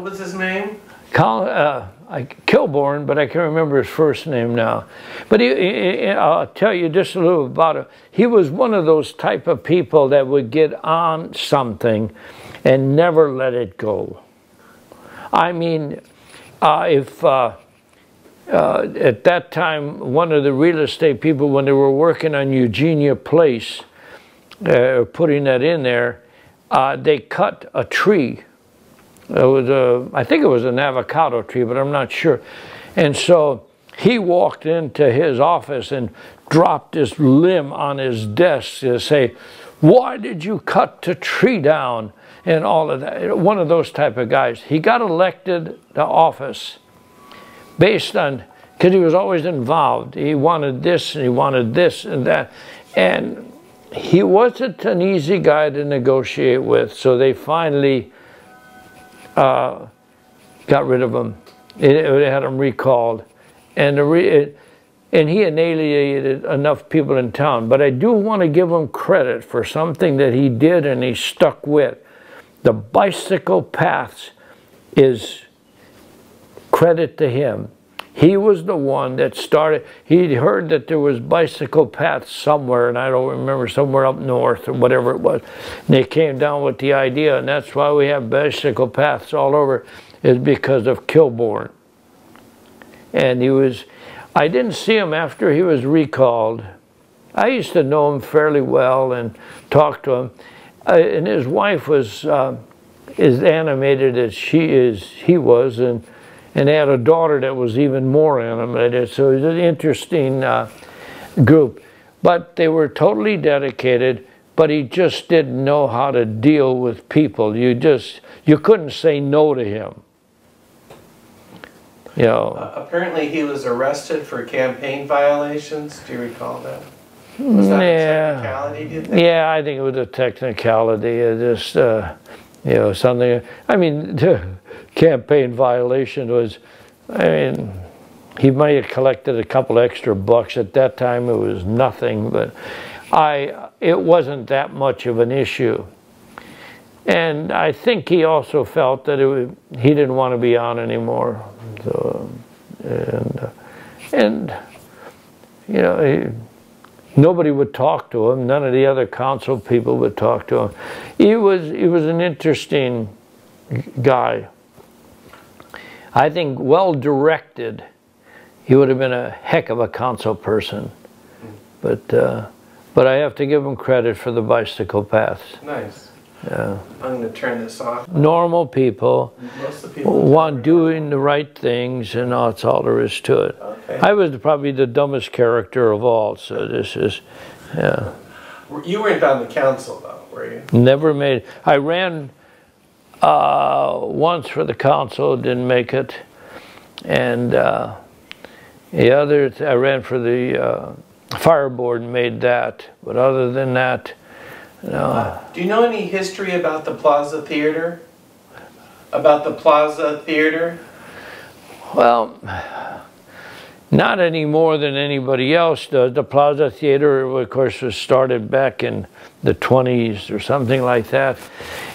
What was his name? Uh, I, Kilborn, but I can't remember his first name now. But he, he, I'll tell you just a little about it. He was one of those type of people that would get on something and never let it go. I mean, uh, if uh, uh, at that time, one of the real estate people, when they were working on Eugenia Place, uh, putting that in there, uh, they cut a tree. It was a, I think it was an avocado tree, but I'm not sure. And so he walked into his office and dropped this limb on his desk to say, why did you cut the tree down? And all of that. One of those type of guys. He got elected to office based on, because he was always involved. He wanted this and he wanted this and that. And he wasn't an easy guy to negotiate with, so they finally uh, got rid of him. They had him recalled. And, the re it, and he annihilated enough people in town. But I do want to give him credit for something that he did and he stuck with. The bicycle paths is credit to him. He was the one that started, he heard that there was bicycle paths somewhere, and I don't remember, somewhere up north or whatever it was. And they came down with the idea, and that's why we have bicycle paths all over, is because of Kilborn. And he was, I didn't see him after he was recalled. I used to know him fairly well and talk to him. Uh, and his wife was uh, as animated as she is, he was, and and they had a daughter that was even more animated. So it was an interesting uh, group. But they were totally dedicated, but he just didn't know how to deal with people. You just, you couldn't say no to him. You know. Uh, apparently he was arrested for campaign violations. Do you recall that? Was that yeah. technicality, do you think? Yeah, I think it was a technicality. It just, uh, you know, something, I mean, the campaign violation was, I mean, he might have collected a couple extra bucks. At that time, it was nothing, but I, it wasn't that much of an issue. And I think he also felt that it was, he didn't want to be on anymore. So, and, and, you know, he, nobody would talk to him. None of the other council people would talk to him. He was, he was an interesting guy. I think well directed, he would have been a heck of a council person. But uh, but I have to give him credit for the bicycle paths. Nice. Yeah. I'm going to turn this off. Normal people, people want doing the right things, and that's all there is to it. Okay. I was probably the dumbest character of all, so this is, yeah. You weren't on the council, though, were you? Never made. I ran uh, once for the council, didn't make it. And uh, the other, I ran for the uh, fire board and made that. But other than that, no. Do you know any history about the Plaza Theater? About the Plaza Theater? Well, not any more than anybody else does. The Plaza Theater, of course, was started back in the 20s or something like that.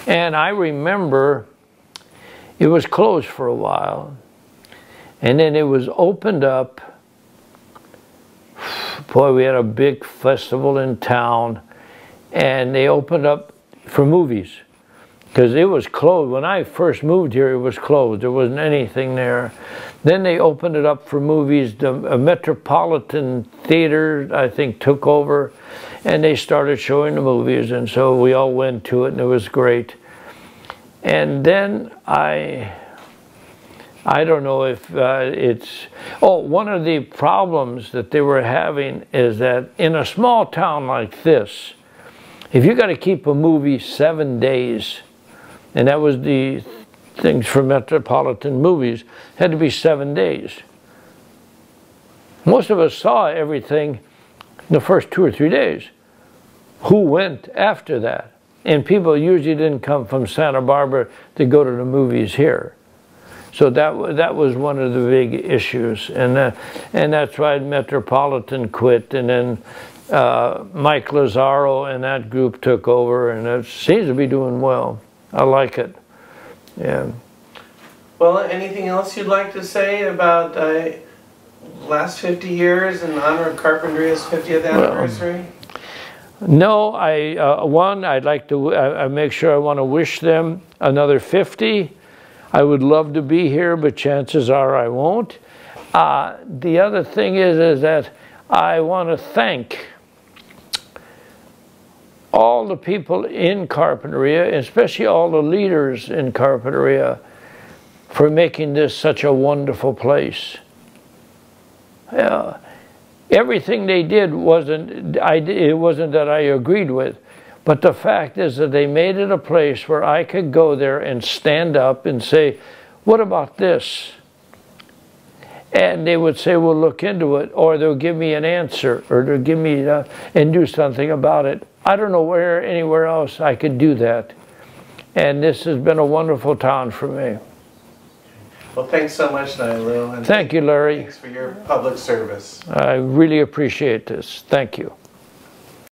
And I remember it was closed for a while. And then it was opened up. Boy, we had a big festival in town. And they opened up for movies because it was closed. When I first moved here, it was closed. There wasn't anything there. Then they opened it up for movies. The Metropolitan Theater, I think, took over, and they started showing the movies, and so we all went to it, and it was great. And then I, I don't know if uh, it's, oh, one of the problems that they were having is that in a small town like this, if you got to keep a movie seven days, and that was the things for Metropolitan movies, had to be seven days. Most of us saw everything in the first two or three days. Who went after that? And people usually didn't come from Santa Barbara to go to the movies here. So that that was one of the big issues, and uh, and that's why Metropolitan quit, and then uh, Mike Lazaro and that group took over, and it seems to be doing well. I like it. Yeah. Well, anything else you'd like to say about uh, last 50 years in honor of Carpinteria's 50th anniversary? Well, No, I uh, one I'd like to I, I make sure I want to wish them another 50. I would love to be here, but chances are I won't. Uh, the other thing is is that I want to thank all the people in Carpinteria, especially all the leaders in Carpinteria, for making this such a wonderful place. Yeah everything they did wasn't I, it wasn't that I agreed with but the fact is that they made it a place where I could go there and stand up and say what about this and they would say we'll look into it or they'll give me an answer or they'll give me uh, and do something about it. I don't know where anywhere else I could do that. And this has been a wonderful town for me. Well, thanks so much, Nilo. And thank you Larry. thanks for your public service. I really appreciate this. Thank you